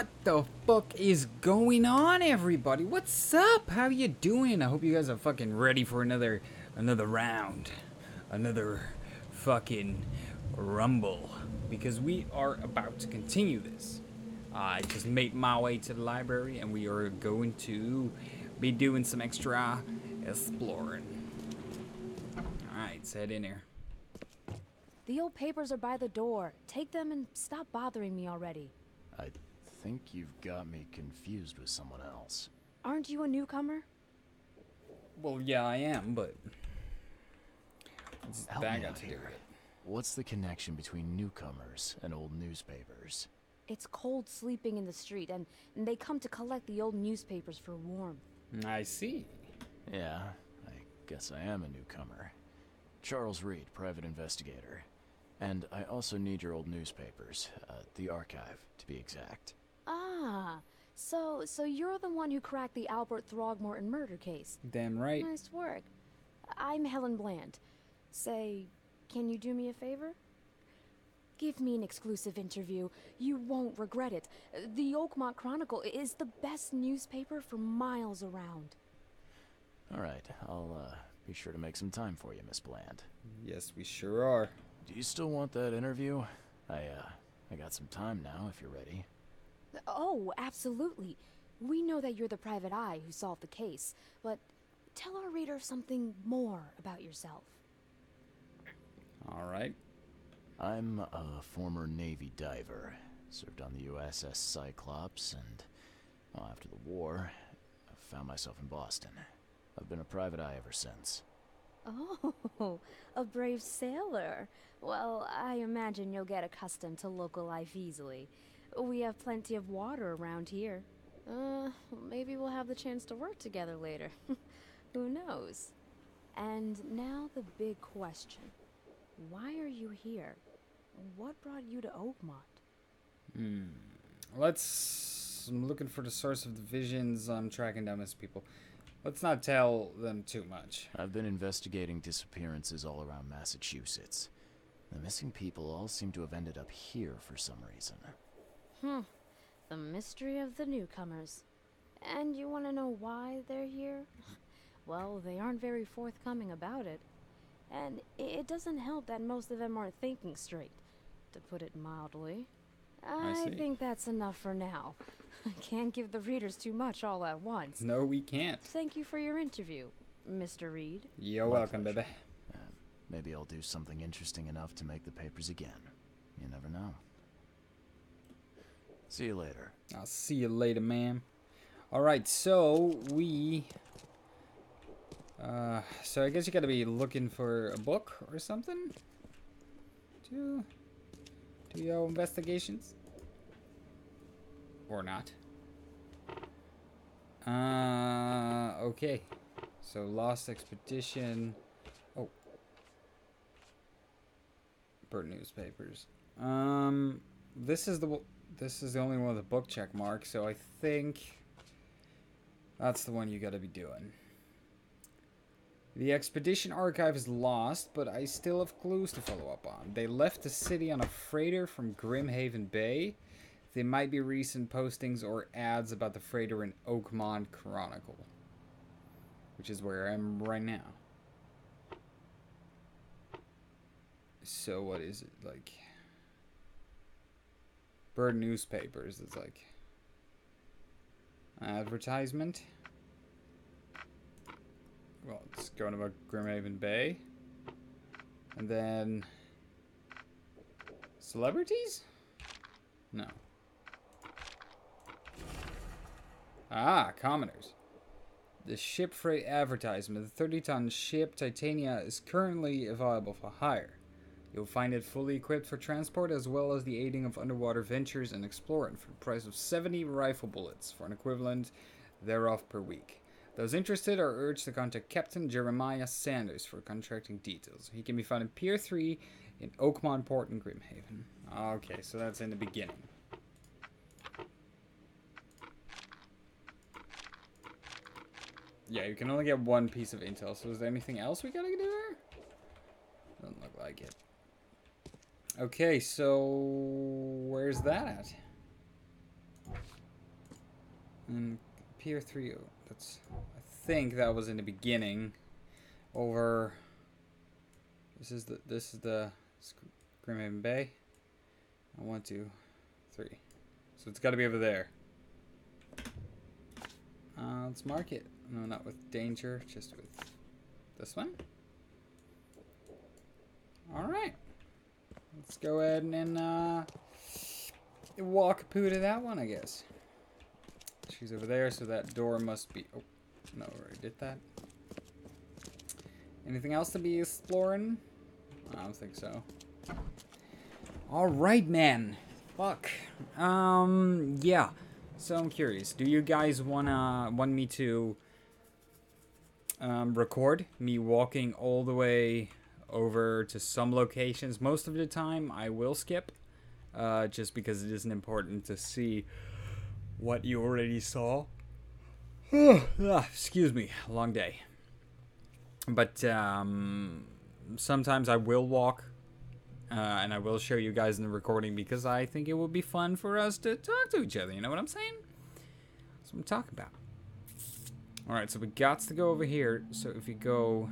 What the fuck is going on, everybody? What's up? How you doing? I hope you guys are fucking ready for another another round, another fucking rumble, because we are about to continue this. I just made my way to the library, and we are going to be doing some extra exploring. All right, let's head in here. The old papers are by the door. Take them and stop bothering me already. I think you've got me confused with someone else. Aren't you a newcomer? Well, yeah, I am, but what's Help that me got out to do here. with it? What's the connection between newcomers and old newspapers? It's cold sleeping in the street, and, and they come to collect the old newspapers for warmth. I see. Yeah, I guess I am a newcomer. Charles Reed, private investigator. And I also need your old newspapers, uh, the archive, to be exact. Ah, so so you're the one who cracked the Albert Throgmorton murder case. Damn right. Nice work. I'm Helen Bland. Say, can you do me a favor? Give me an exclusive interview. You won't regret it. The Oakmont Chronicle is the best newspaper for miles around. All right, I'll uh, be sure to make some time for you, Miss Bland. Yes, we sure are. Do you still want that interview? I uh, I got some time now, if you're ready. Oh, absolutely. We know that you're the private eye who solved the case, but tell our reader something more about yourself. All right. I'm a former Navy diver. Served on the USS Cyclops, and well, after the war, I found myself in Boston. I've been a private eye ever since. Oh, a brave sailor. Well, I imagine you'll get accustomed to local life easily. We have plenty of water around here. Uh, maybe we'll have the chance to work together later. Who knows? And now the big question. Why are you here? What brought you to Oakmont? Hmm. Let's. I'm looking for the source of the visions. I'm tracking down missing people. Let's not tell them too much. I've been investigating disappearances all around Massachusetts. The missing people all seem to have ended up here for some reason. Hmm. The mystery of the newcomers. And you want to know why they're here? Well, they aren't very forthcoming about it. And it doesn't help that most of them aren't thinking straight, to put it mildly. I, see. think that's enough for now. I can't give the readers too much all at once. No, we can't. Thank you for your interview, Mr. Reed. You're My welcome, pleasure. baby. Uh, maybe I'll do something interesting enough to make the papers again. You never know. See you later. I'll see you later, ma'am. All right, so we. Uh, so I guess you gotta be looking for a book or something to do your investigations, or not. Uh, okay. So lost expedition. Oh, bird newspapers. Um, this is the this is the only one with a book check mark, so I think that's the one you got to be doing. The expedition archive is lost, but I still have clues to follow up on. They left the city on a freighter from Grimhaven Bay. There might be recent postings or ads about the freighter in Oakmont Chronicle, which is where I am right now. So what is it like? Bird newspapers. It's like advertisement. Well, it's going about Grimhaven Bay, and then celebrities. No. Ah, commoners. The ship freight advertisement. The 30 ton ship Titania is currently available for hire. You'll find it fully equipped for transport as well as the aiding of underwater ventures and exploring for the price of 70 rifle bullets for an equivalent thereof per week. Those interested are urged to contact Captain Jeremiah Sanders for contracting details. He can be found in Pier 3 in Oakmont Port in Grimhaven. Okay, so that's in the beginning. Yeah, you can only get one piece of intel, so is there anything else we gotta do there? Doesn't look like it. Okay, so where's that at? And Pier 3, oh, that's, I think that was in the beginning. Over, this is the, this is the Grimhaven Bay. One, two, three. So it's got to be over there. Uh, let's mark it. No, not with danger, just with this one. Alright. Let's go ahead and uh, walk poo to that one, I guess. She's over there, so that door must be... Oh, no, I did that. Anything else to be exploring? I don't think so. Alright, man. Fuck. Um, yeah. So I'm curious. Do you guys wanna want me to um, record me walking all the way to some locations? Most of the time, I will skip, uh, just because it isn't important to see what you already saw. ah, excuse me, long day. But um, sometimes I will walk uh, and I will show you guys in the recording because I think it would be fun for us to talk to each other. You know what I'm saying? That's what I'm talking about. Alright, so we got to go over here. So if you go...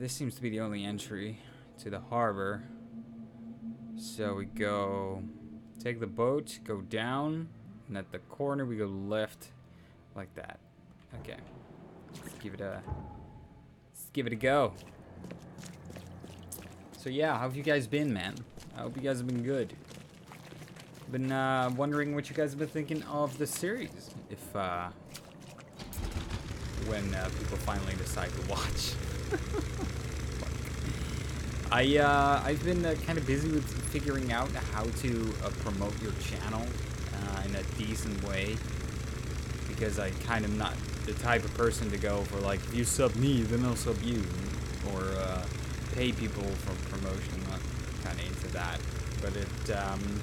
This seems to be the only entry to the harbor. So we go... Take the boat, go down, and at the corner we go left, like that. Okay. Let's give it a... Let's give it a go. So yeah, how have you guys been, man? I hope you guys have been good. Been uh, wondering what you guys have been thinking of the series. If uh, when uh, people finally decide to watch. I uh, I've been uh, kind of busy with figuring out how to uh, promote your channel uh, in a decent way because I kind of not the type of person to go for like you sub me then I'll sub you or uh, pay people for promotion. I'm not kind of into that. But it, um,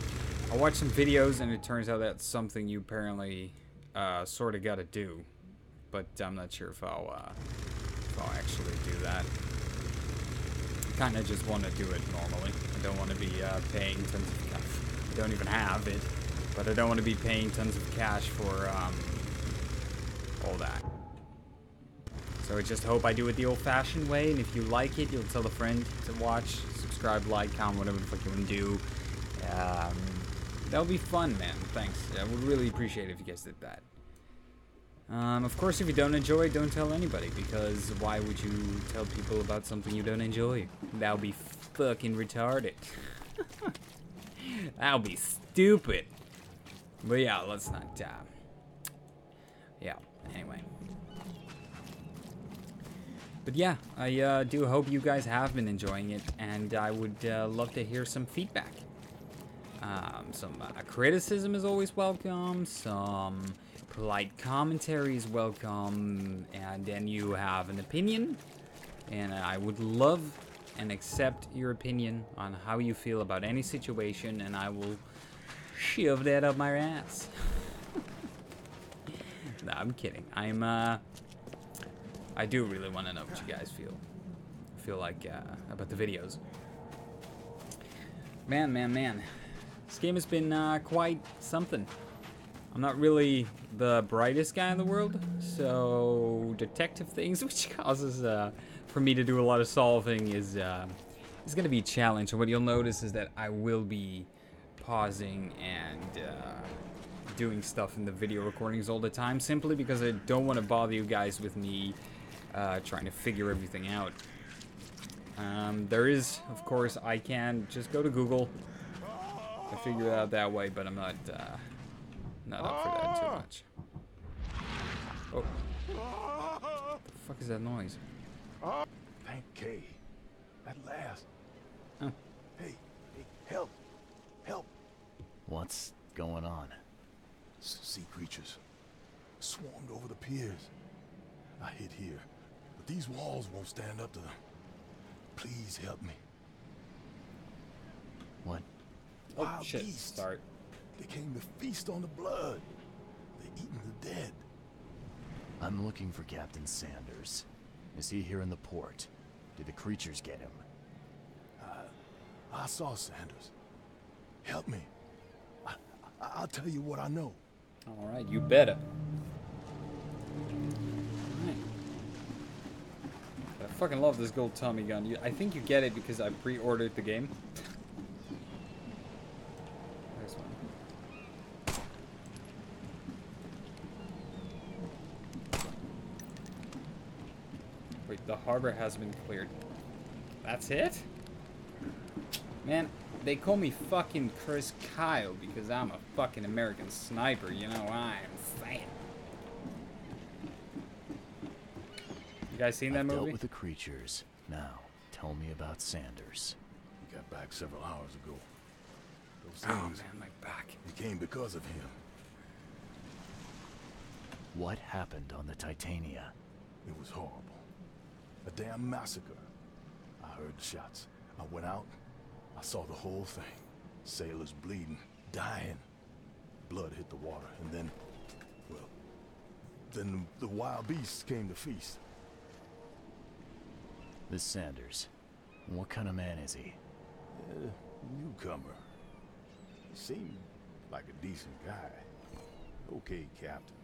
I watched some videos and it turns out that's something you apparently uh, sort of got to do. But I'm not sure if I'll, I'll actually do that. Kind of just want to do it normally. I don't want to be uh, paying tons of cash. I don't even have it, but I don't want to be paying tons of cash for um, all that. So I just hope I do it the old-fashioned way, and if you like it, you'll tell a friend to watch, subscribe, like, comment, whatever the fuck you want to do. Um, that would be fun, man. Thanks. I would really appreciate it if you guys did that. Um, of course, if you don't enjoy, don't tell anybody, because why would you tell people about something you don't enjoy? That would be fucking retarded. that would be stupid. But yeah, let's not, uh, yeah, anyway. But yeah, I uh, do hope you guys have been enjoying it, and I would uh, love to hear some feedback. Um, some uh, criticism is always welcome, some polite commentary is welcome, and then you have an opinion, and I would love and accept your opinion on how you feel about any situation, and I will shove that up my ass. no, I'm kidding. I'm, uh, I do really want to know what you guys feel. Feel like uh, about the videos. Man, man, man. This game has been uh, quite something. I'm not really the brightest guy in the world, so detective things, which causes uh, for me to do a lot of solving, is uh, is going to be a challenge. And what you'll notice is that I will be pausing and uh, doing stuff in the video recordings all the time, simply because I don't want to bother you guys with me uh, trying to figure everything out. Um, there is, of course, I can just go to Google and figure it out that way, but I'm not uh, not up for that too much. Oh, what the fuck is that noise? Thank Kay. At last. Oh. Hey, hey, help. Help. What's going on? S- Sea creatures. Swarmed over the piers. I hid here, but these walls won't stand up to them. Please help me. What? Oh Wild shit! beasts. Start. They came to feast on the blood. They're eating the dead. I'm looking for Captain Sanders. Is he here in the port? Did the creatures get him? Uh, I saw Sanders. Help me. I, I- I'll tell you what I know. All right, you better. Alright. I fucking love this gold Tommy gun. You, I think you get it because I pre-ordered the game. There's one. Wait, the harbor has been cleared. That's it? Man, they call me fucking Chris Kyle because I'm a fucking American sniper, you know what I'm saying? You guys seen that I've dealt movie? with the creatures. Now, tell me about Sanders. He got back several hours ago. Those Oh things, man, my back. they came because of him. What happened on the Titania? It was horrible. A damn massacre. I heard the shots. I went out. I saw the whole thing. Sailors bleeding, dying. Blood hit the water, and then, well, then the wild beasts came to feast. This Sanders. What kind of man is he? Uh, newcomer. He seemed like a decent guy. Okay, Captain.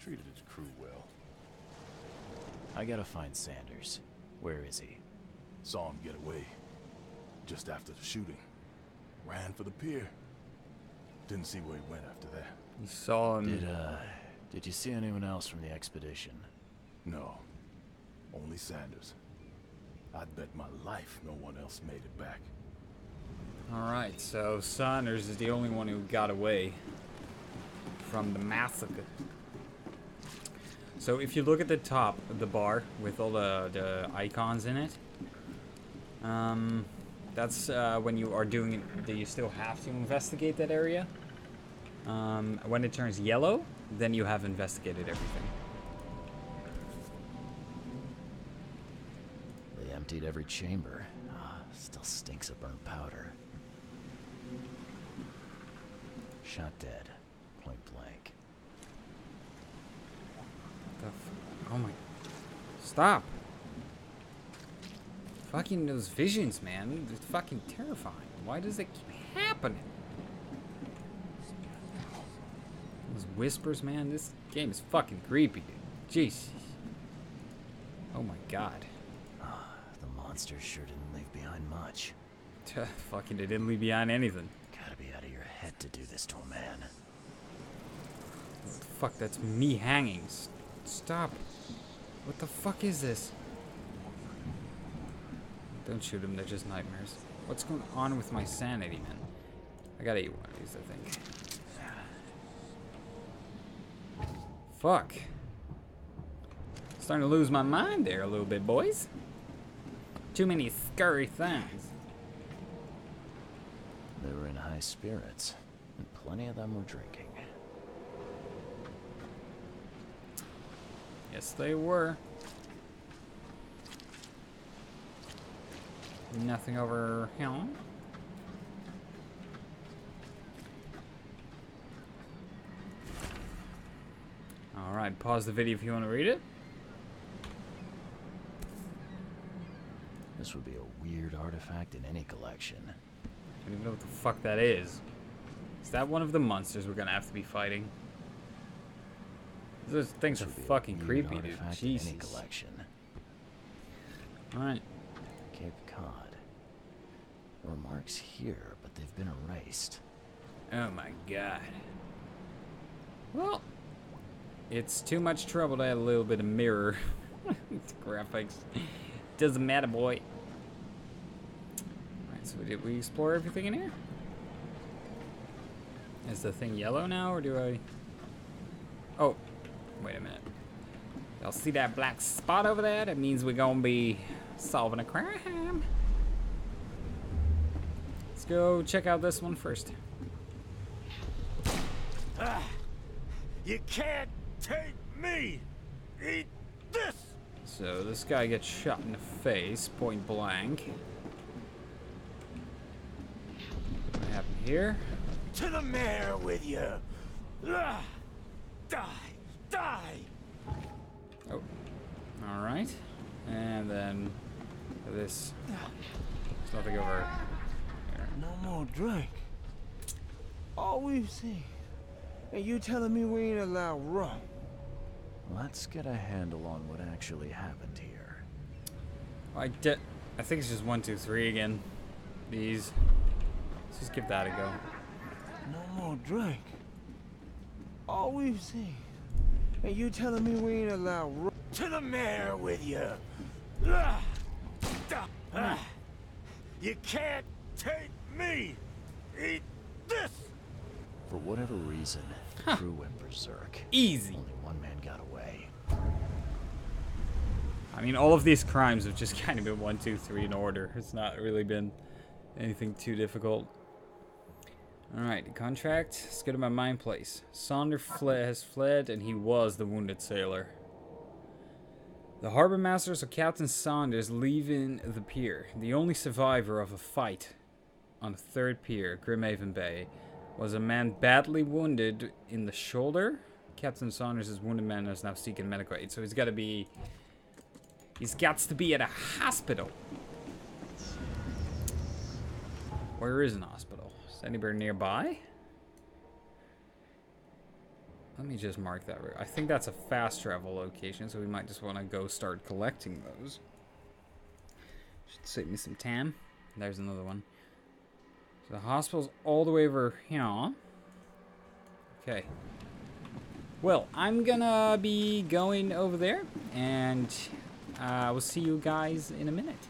Treated his crew well. I gotta find Sanders. Where is he? Saw him get away. Just after the shooting. Ran for the pier. Didn't see where he went after that. You saw him. Did, uh, did you see anyone else from the expedition? No. Only Sanders. I'd bet my life no one else made it back. Alright, so Saunders is the only one who got away from the massacre. So if you look at the top of the bar with all the, the icons in it, um, that's uh, when you are doing it, that you still have to investigate that area. Um, when it turns yellow, then you have investigated everything. They emptied every chamber. Ah, still stinks of burnt powder. Shot dead. Point blank. The f- oh my. Stop! Fucking those visions, man. It's fucking terrifying. Why does it keep happening? Those whispers, man. This game is fucking creepy, dude. Jeez. Oh my god. Ah, the monsters sure didn't leave behind much. fucking, they didn't leave behind anything. Gotta be out of your head to do this to a man. Fuck, that's me hanging. Stop. What the fuck is this? Don't shoot them, they're just nightmares. What's going on with my sanity, man? I gotta eat one of these, I think. Fuck. Starting to lose my mind there a little bit, boys. Too many scurry things. They were in high spirits, and plenty of them were drinking. Yes, they were. Nothing over here. Alright, pause the video if you want to read it. This would be a weird artifact in any collection. I don't even know what the fuck that is. Is that one of the monsters we're gonna have to be fighting? Those things are would be a fucking creepy, dude. artifact in any Jesus. collection. Alright. Cape Cod. There were marks here, but they've been erased. Oh my god. Well, it's too much trouble to add a little bit of mirror graphics. Doesn't matter, boy. Alright, so did we explore everything in here? Is the thing yellow now, or do I... Oh, wait a minute. Y'all see that black spot over there? That means we're gonna be solving a crime. Let's go check out this one first. You can't take me! Eat this! So this guy gets shot in the face, point blank. What happened here? To the mayor with you! Ah! All right. And then this. There's nothing over here. No more drink. Oh, All we've seen. And you telling me we ain't allowed rum? Let's get a handle on what actually happened here. I de- I think it's just one, two, three again. These. Let's just give that a go. No more drink. All we've seen. And you telling me we ain't allowed rum? To the mayor with you. You can't take me. Eat this. For whatever reason, the crew went berserk. Easy. Only one man got away. I mean, all of these crimes have just kind of been one, two, three in order. It's not really been anything too difficult. Alright, the contract. Let's go to my mine place. Sonder fle- has fled, and he was the wounded sailor. The harbor master, so Captain Saunders, leaving the pier. The only survivor of a fight on the third pier, Grimhaven Bay, was a man badly wounded in the shoulder. Captain Saunders' wounded man is now seeking medical aid, so he's got to be. He's got to be at a hospital. Where is an hospital? Is anybody nearby? Let me just mark that. I think that's a fast travel location, so we might just want to go start collecting those. Should save me some time. There's another one. So the hospital's all the way over here. Okay. Well, I'm gonna be going over there, and uh, we'll see you guys in a minute.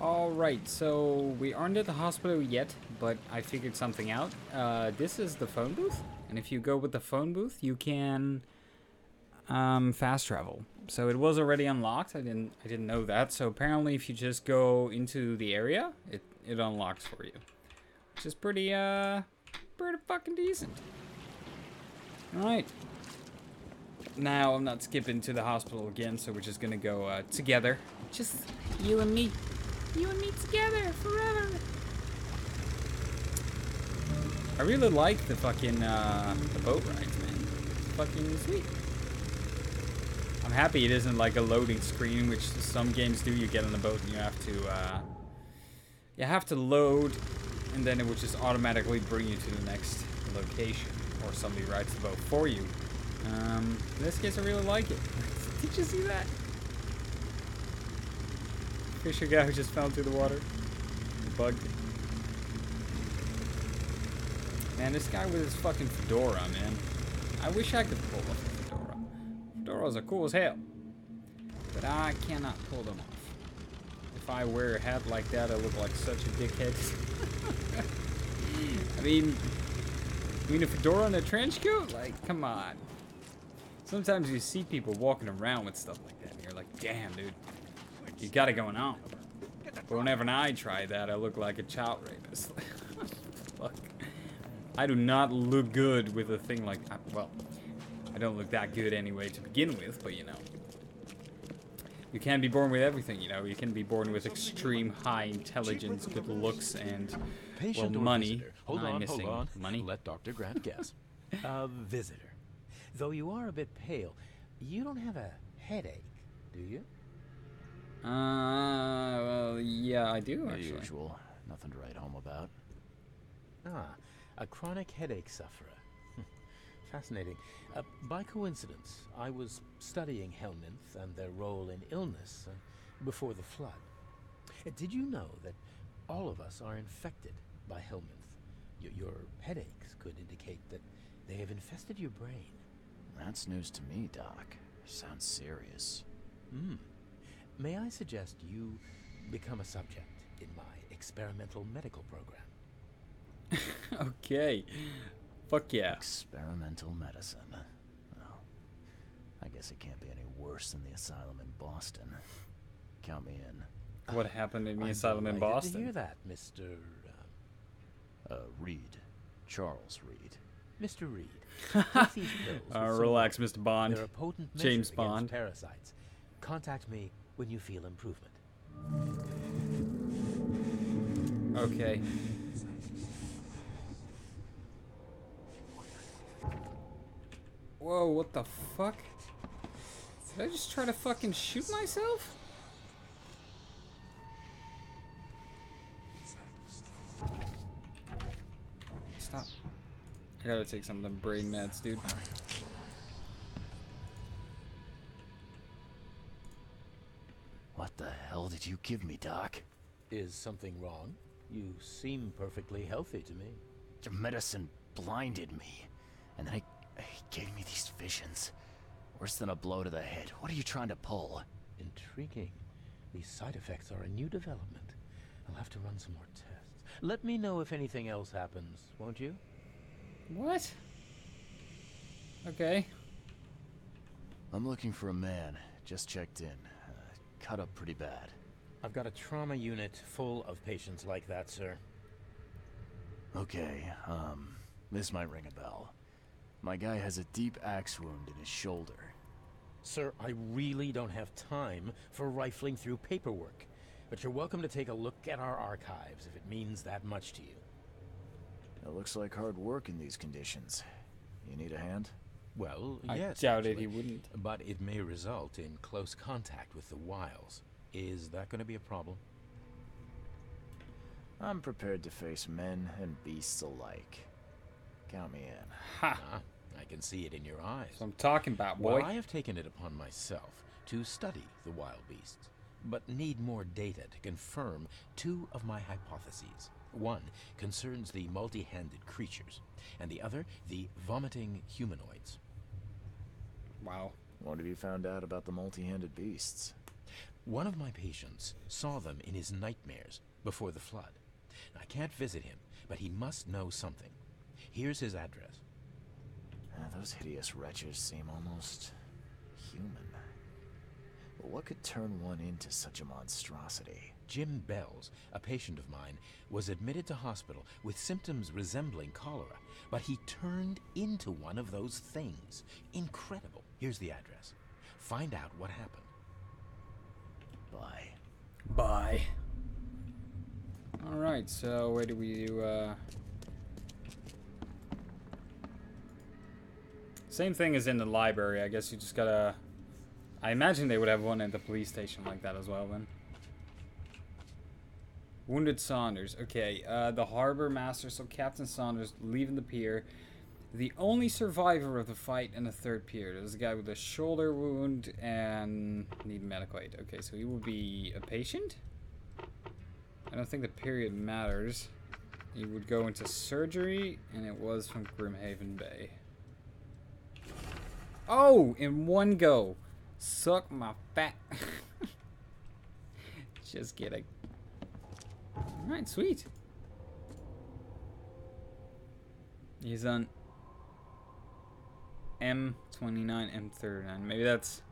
Alright, so we aren't at the hospital yet, but I figured something out. Uh, this is the phone booth, and if you go with the phone booth, you can um, fast travel. So it was already unlocked. I didn't I didn't know that. So apparently, if you just go into the area, it it unlocks for you, which is pretty uh pretty fucking decent. All right. Now I'm not skipping to the hospital again, so we're just gonna go uh, together. Just you and me. You and me together forever. I really like the fucking uh, the boat rides, man. Fucking sweet. I'm happy it isn't like a loading screen, which some games do. You get on the boat and you have to uh, you have to load, and then it will just automatically bring you to the next location, or somebody rides the boat for you. Um, in this case, I really like it. Did you see that? Fisher guy who just fell into the water. Bugged. Man, this guy with his fucking fedora, man. I wish I could pull off a fedora. Fedoras are cool as hell. But I cannot pull them off. If I wear a hat like that, I look like such a dickhead. I mean, I mean a fedora and a trench coat? Like, come on. Sometimes you see people walking around with stuff like that, and you're like, damn, dude. You got it going on. But whenever I try that, I look like a child rapist. Fuck. I do not look good with a thing like uh, well, I don't look that good anyway to begin with, but you know. You can be born with everything, you know. You can be born with extreme high intelligence, good looks, and well, Patient money. visitor? Hold I'm missing hold on. money. Let Dr. Grant guess. A visitor. Though you are a bit pale, you don't have a headache, do you? Uh, well, yeah, I do The actually. usual. Nothing to write home about. Ah, a chronic headache sufferer. Fascinating. Uh, by coincidence, I was studying Helminth and their role in illness uh, before the flood. Uh, did you know that all of us are infected by Helminth? Y- your headaches could indicate that they have infested your brain. That's news to me, Doc. Sounds serious. Hmm. May I suggest you become a subject in my experimental medical program? okay. Fuck yeah. Experimental medicine. Well, I guess it can't be any worse than the asylum in Boston. Count me in. What happened in the I'm asylum in delighted To Boston? hear that, Mr. Uh, Uh, Reed. Charles Reed. Mr. Reed. Take these pills with Uh, relax. Mr. Bond. They're a potent James Bond. parasites. Contact me when you feel improvement. Okay. Whoa, what the fuck? Did I just try to fucking shoot myself? Stop. I gotta take some of them brain meds, dude. What the hell did you give me, Doc? Is something wrong? You seem perfectly healthy to me. Your medicine blinded me. And then it, it gave me these visions. Worse than a blow to the head. What are you trying to pull? Intriguing. These side effects are a new development. I'll have to run some more tests. Let me know if anything else happens, won't you? What? Okay. I'm looking for a man. Just checked in. Uh, cut up pretty bad. I've got a trauma unit full of patients like that, sir. Okay, um, this might ring a bell. My guy has a deep axe wound in his shoulder. Sir, I really don't have time for rifling through paperwork. But you're welcome to take a look at our archives if it means that much to you. It looks like hard work in these conditions. You need a hand? Well, I yes. doubted actually, he wouldn't. But it may result in close contact with the Wiles. Is that going to be a problem? I'm prepared to face men and beasts alike. Count me in. Ha! I can see it in your eyes. That's what I'm talking about, boy. Well, I have taken it upon myself to study the wild beasts, but need more data to confirm two of my hypotheses. One concerns the multi handed creatures, and the other the vomiting humanoids. Wow. What have you found out about the multi-handed beasts? One of my patients saw them in his nightmares before the flood. I can't visit him, but he must know something. Here's his address. Ah, those hideous wretches seem almost human. But what could turn one into such a monstrosity? Jim Bells, a patient of mine, was admitted to hospital with symptoms resembling cholera, but he turned into one of those things. Incredible. Here's the address. Find out what happened. Bye. Bye. Alright, so where do we do, uh... Same thing as in the library, I guess you just gotta... I imagine they would have one at the police station like that as well, then. Wounded Saunders. Okay, uh, the harbor master, so Captain Saunders leaving the pier. The only survivor of the fight in the third pier. There's a guy with a shoulder wound and need medical aid. Okay, so he will be a patient? I don't think the period matters. He would go into surgery, and it was from Grimhaven Bay. Oh, in one go. Suck my fat. Just kidding. Alright, sweet. He's on M29, M39. Maybe that's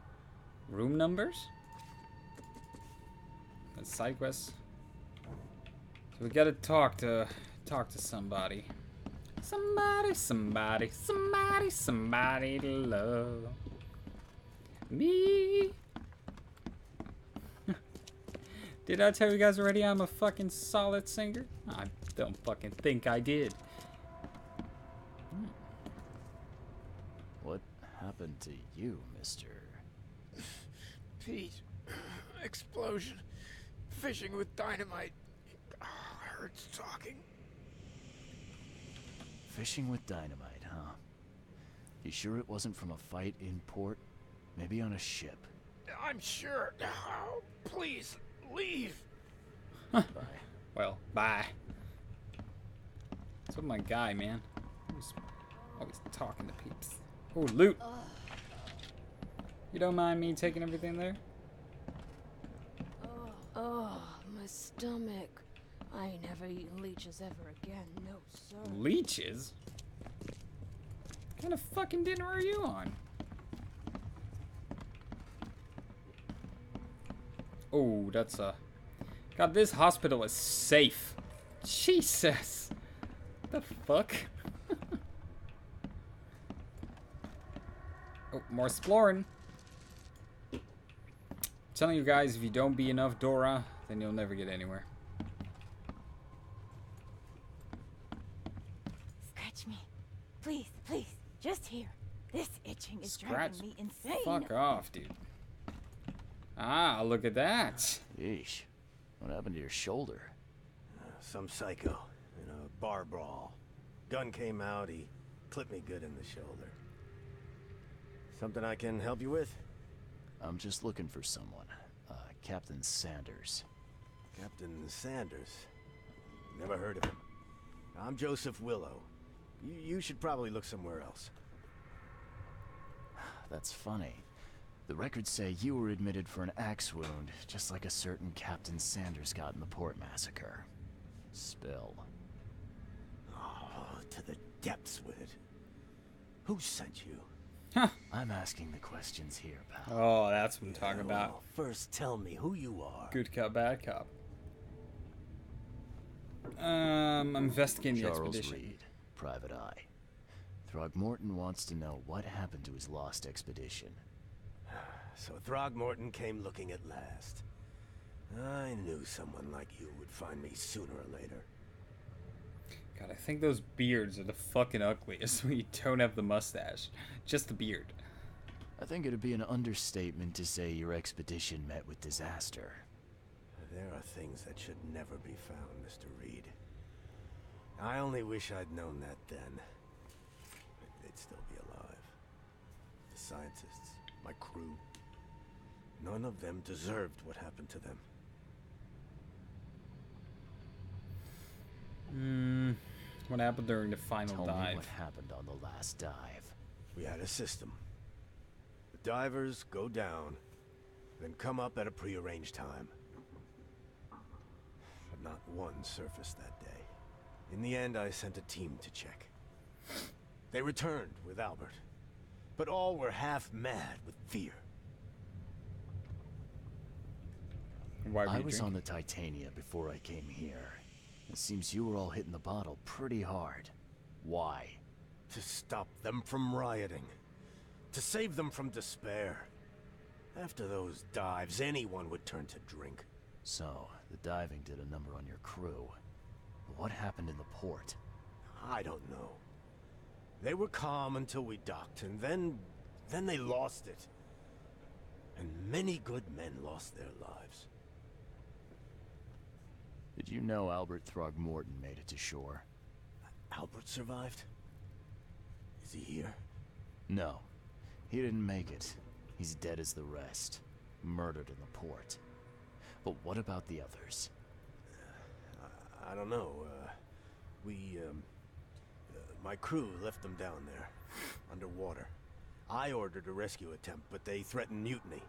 room numbers? That's side quests. So we gotta talk to talk to somebody. Somebody, somebody, somebody, somebody to love. Me. did I tell you guys already I'm a fucking solid singer? I don't fucking think I did. What happened to you, mister? Pete, explosion, fishing with dynamite. Ah, hurts talking. Fishing with dynamite, huh? You sure it wasn't from a fight in port? Maybe on a ship? I'm sure. Oh, please, leave. Bye. Well, bye. What's with my guy, man? Always, always talking to peeps. Oh, loot. You don't mind me taking everything there? Oh, my stomach. I ain't never eaten leeches ever again. No, sir. Leeches? What kind of fucking dinner are you on? Oh, that's a. God, this hospital is safe. Jesus. The fuck? oh, more exploring. telling you guys, if you don't be enough Dora, then you'll never get anywhere. Scratch me. Please, please. Just here. This itching is Scratch. driving me insane. Fuck off, dude. Ah, look at that. Yeesh. What happened to your shoulder? Some psycho in a bar brawl. Gun came out, he clipped me good in the shoulder. Something I can help you with? I'm just looking for someone. Uh, Captain Sanders. Captain Sanders. Never heard of him. I'm Joseph Willow. You, you should probably look somewhere else. That's funny. The records say you were admitted for an axe wound, just like a certain Captain Sanders got in the port massacre. Spill. Oh, to the depths with it. Who sent you? Huh. I'm asking the questions here, pal. Oh, that's what I'm talking Yeah, about. first tell me who you are. Good cop, bad cop. Um, I'm investigating the Charles expedition. Reed, Private Eye. Throgmorton wants to know what happened to his lost expedition. So Throgmorton came looking at last. I knew someone like you would find me sooner or later. God, I think those beards are the fucking ugliest when you don't have the mustache. Just the beard. I think it'd be an understatement to say your expedition met with disaster. There are things that should never be found, Mr. Reed. I only wish I'd known that then. They'd still be alive. The scientists, my crew. None of them deserved what happened to them. Hmm. What happened during the final Tell dive? me what happened on the last dive. We had a system. The divers go down, then come up at a prearranged time. But not one surfaced that day. In the end, I sent a team to check. They returned with Albert, but all were half mad with fear. Why were I was drinking? on the Titania before I came here. It seems you were all hitting the bottle pretty hard. Why? To stop them from rioting. To save them from despair. After those dives, anyone would turn to drink. So, the diving did a number on your crew. But what happened in the port? I don't know. They were calm until we docked, and then... then they lost it. And many good men lost their lives. Did you know Albert Throgmorton made it to shore? Albert survived? Is he here? No. He didn't make it. He's dead as the rest. Murdered in the port. But what about the others? I don't know. Uh, we, um... my crew left them down there, underwater. I ordered a rescue attempt, but they threatened mutiny.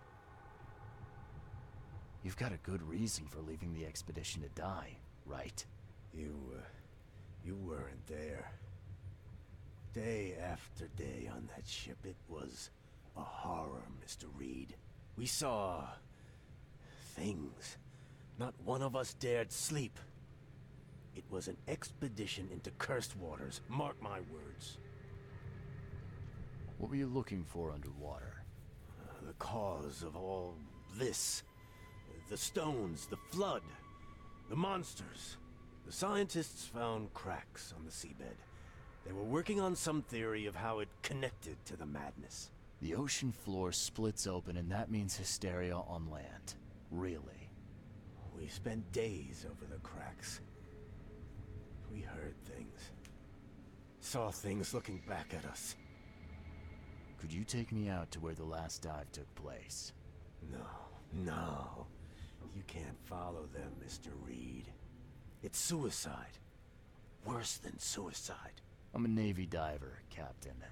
You've got a good reason for leaving the expedition to die, right? You, uh, you weren't there. Day after day on that ship, it was a horror, Mr. Reed. We saw... things. Not one of us dared sleep. It was an expedition into cursed waters, mark my words. What were you looking for underwater? Uh, the cause of all this. The stones, the flood, the monsters. The scientists found cracks on the seabed. They were working on some theory of how it connected to the madness. The ocean floor splits open and that means hysteria on land. Really? We spent days over the cracks. We heard things. Saw things looking back at us. Could you take me out to where the last dive took place? No, no. You can't follow them, Mr. Reed. It's suicide. Worse than suicide. I'm a Navy diver, Captain.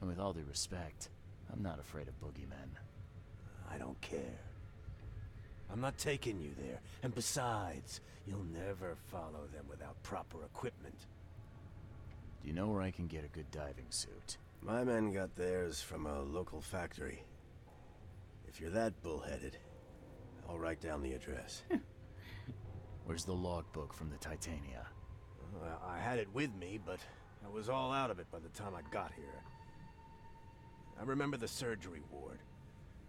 And with all due respect, I'm not afraid of boogeymen. I don't care. I'm not taking you there. And besides, you'll never follow them without proper equipment. Do you know where I can get a good diving suit? My men got theirs from a local factory. If you're that bullheaded, I'll write down the address. Where's the logbook from the Titania? Well, I had it with me, but I was all out of it by the time I got here. I remember the surgery ward.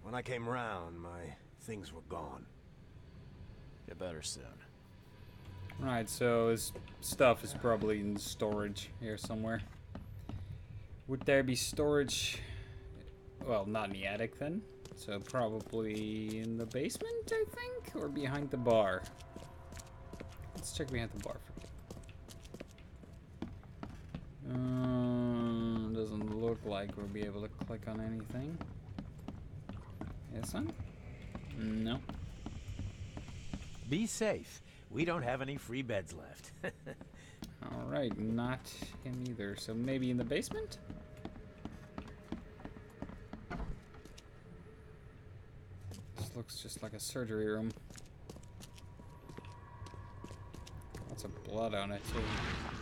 When I came round, my things were gone. Get better soon. Right, so his stuff is probably in storage here somewhere. Would there be storage? Well, not in the attic then. So probably in the basement, I think, or behind the bar. Let's check behind the bar first. Um, doesn't look like we'll be able to click on anything. Yes, son? No. Be safe. We don't have any free beds left. Alright, not him either. So maybe in the basement? This looks just like a surgery room. Lots of blood on it, too.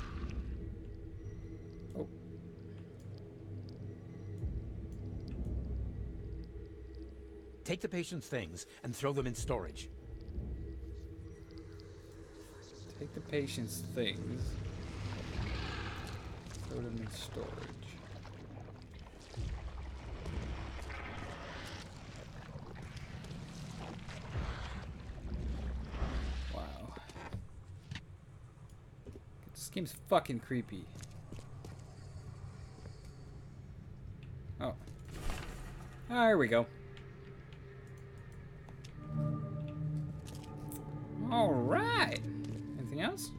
Take the patient's things and throw them in storage. Take the patient's things. Throw them in storage. Wow. This game's fucking creepy. Oh. There we go. All right. Anything else?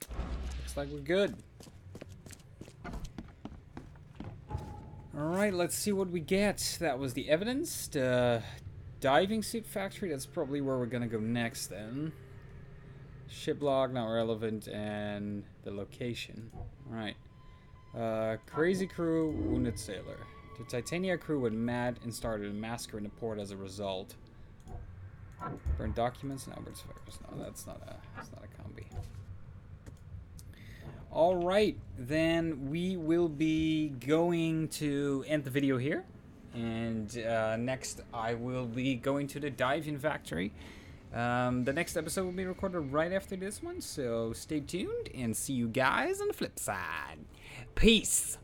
Looks like we're good. All right, let's see what we get. That was the evidence. The diving suit factory. That's probably where we're gonna go next then. Ship log not relevant, and the location. All right. Uh, crazy crew, wounded sailor. The Titania crew went mad and started a massacre in the port as a result. Burn documents and Albert's virus. No, that's not a that's not a combi. All right, then we will be going to end the video here, and uh, next I will be going to the diving factory. Um, the next episode will be recorded right after this one, so stay tuned and see you guys on the flip side. Peace.